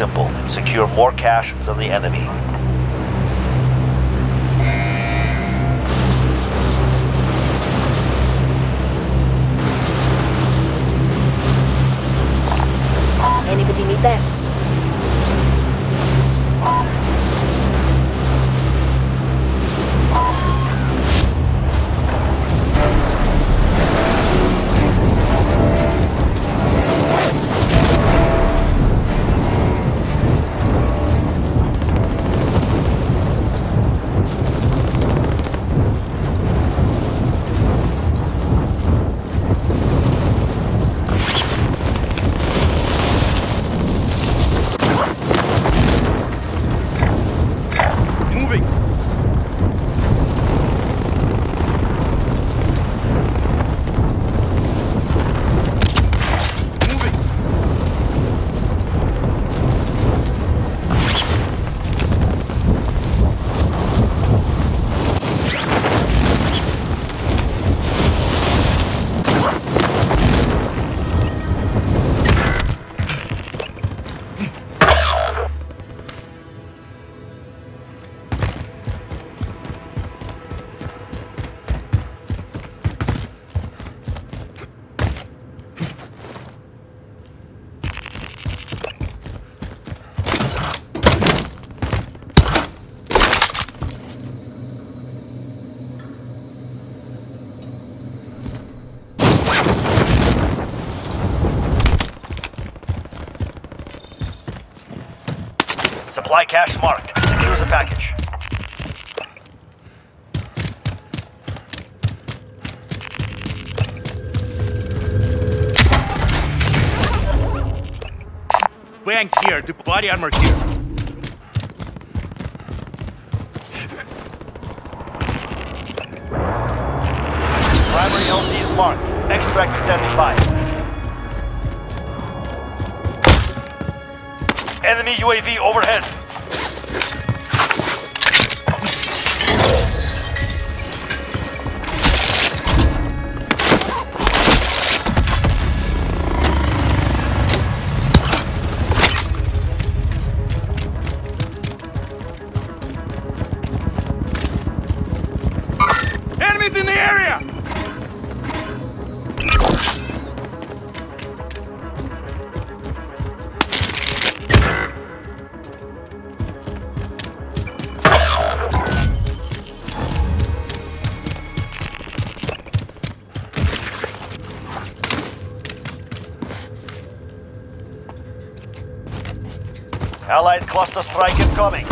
simple. Secure more cash than the enemy. Anybody need that? Supply cache marked. Secure the package. Bang here, the body armor here. Primary LZ is marked. Extract standing by. Enemy UAV overhead. Enemies in the area! Cluster strike incoming.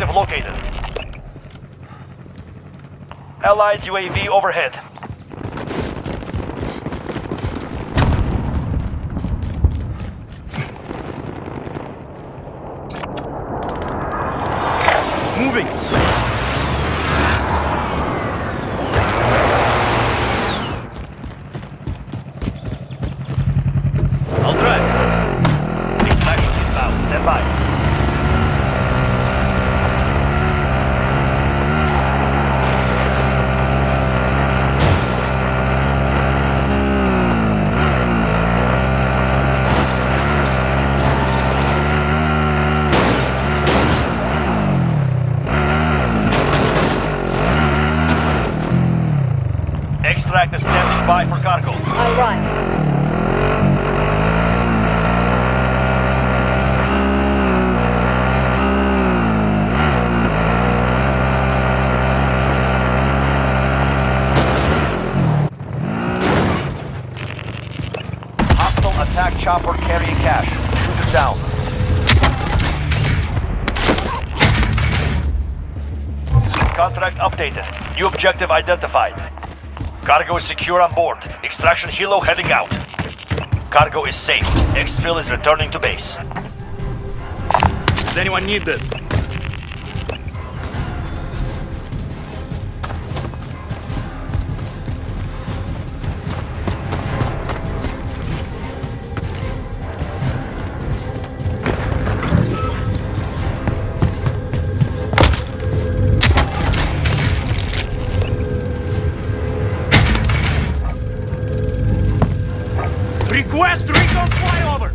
Objective located. Allied UAV overhead. Moving. I'll drive. Extraction inbound. Stand by. Extract by for cargo. All right. Hostile attack chopper carrying cash. Shoot it down. Contract updated. New objective identified. Cargo is secure on board. Extraction helo heading out. Cargo is safe. Exfil is returning to base. Does anyone need this? Request recon flyover!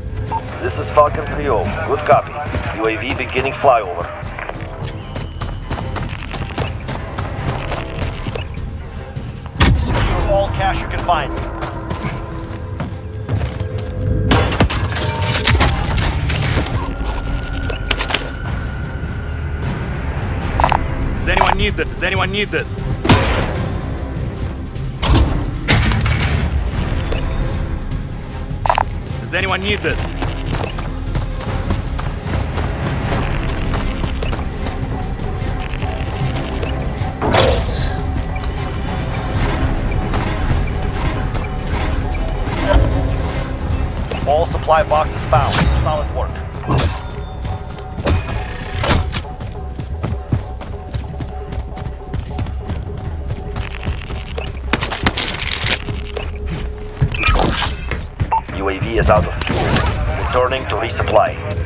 This is Falcon 3 Good copy. UAV beginning flyover. Secure all cash you can find. Does anyone need this? Does anyone need this? Anyone need this? All supply boxes found. Solid work. Is out of fuel. Returning to resupply.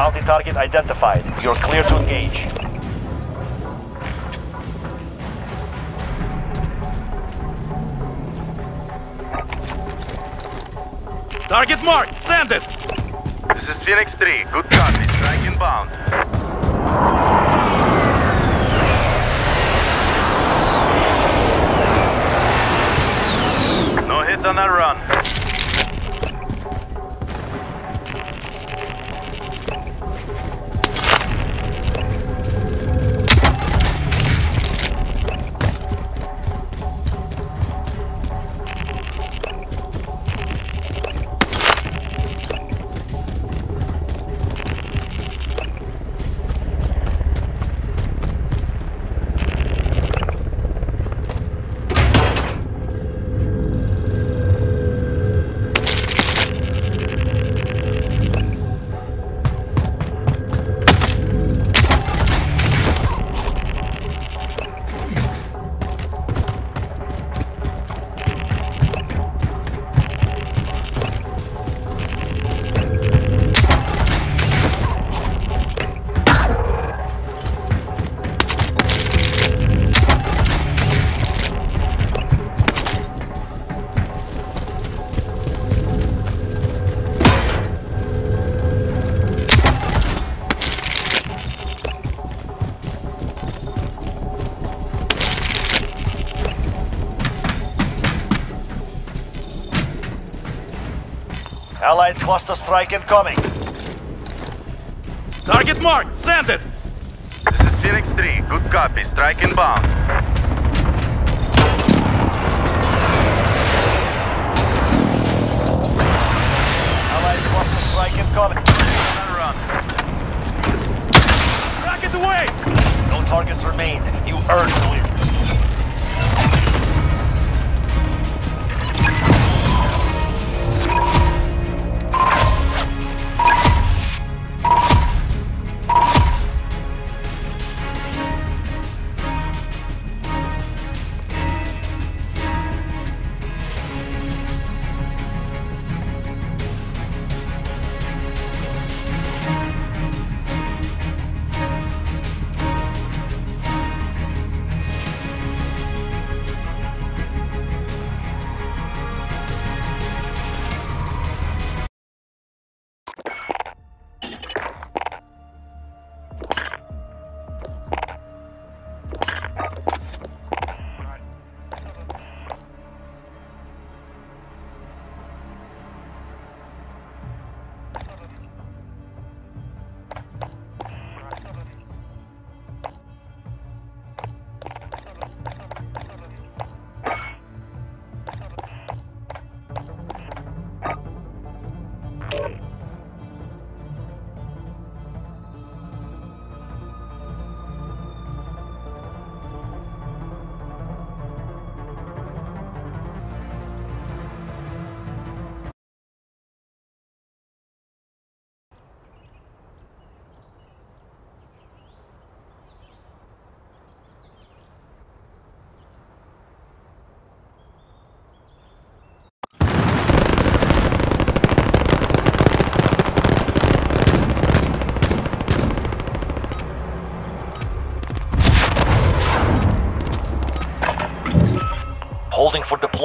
Bounty target identified. You're clear to engage. Target marked! Send it! This is Phoenix 3. Good copy. Strike inbound. No hits on that run. Allied cluster strike incoming. Target marked. Send it. This is Phoenix 3. Good copy. Strike inbound.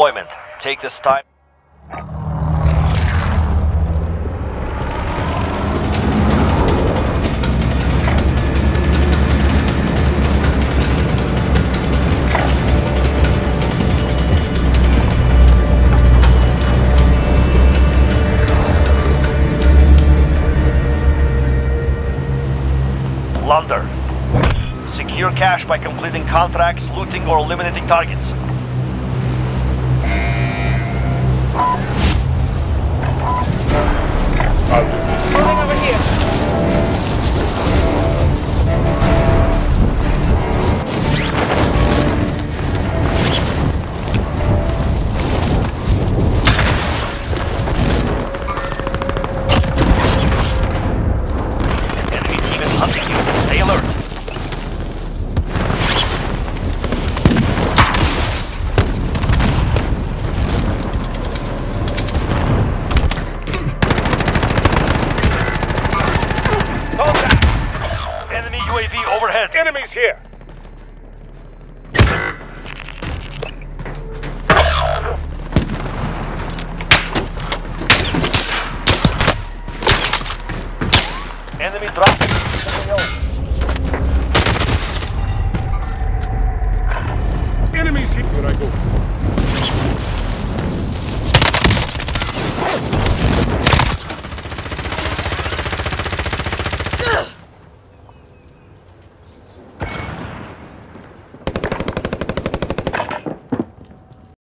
Deployment. Take this time. Plunder. Secure cash by completing contracts, looting, or eliminating targets.